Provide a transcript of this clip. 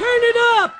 Turn it up!